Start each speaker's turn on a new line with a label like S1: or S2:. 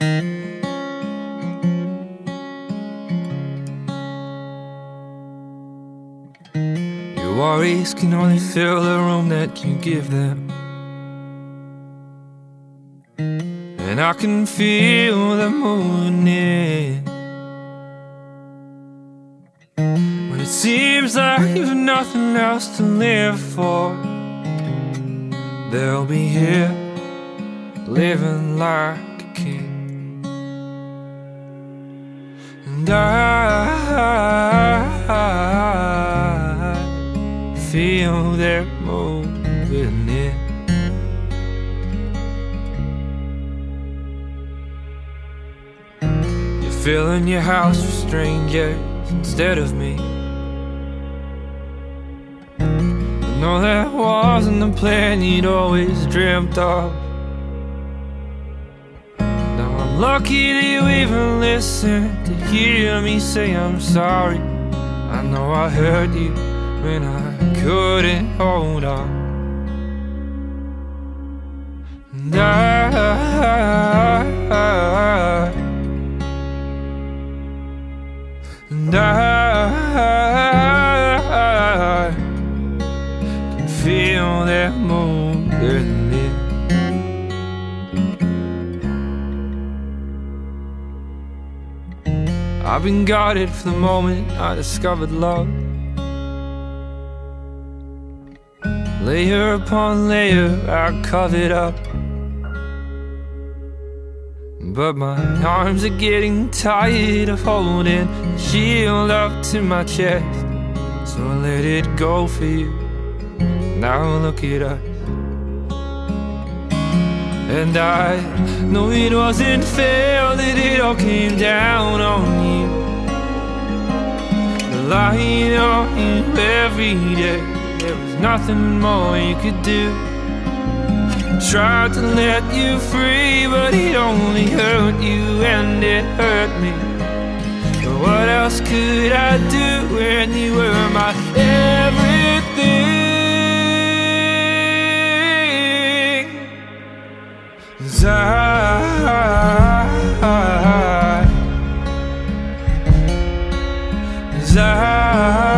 S1: Your worries can only fill the room that you give them. And I can feel them moving in. When it seems like you've nothing else to live for, they'll be here living life. And I feel they're moving in. You're filling your house with strangers instead of me. No, that wasn't the plan you'd always dreamt of. Lucky that you even listened to hear me say I'm sorry. I know I hurt you when I couldn't hold on. And I, and I can feel that moving I've been guarded from the moment I discovered love. Layer upon layer, I covered up. But my arms are getting tired of holding the shield up to my chest. So I let it go for you. Now look at us. And I know it wasn't fair that it spell came down on you. The light on you every day. There was nothing more you could do. Tried to let you free But it only hurt you and it hurt me. But what else could I do when you were my everything? Cause I desire.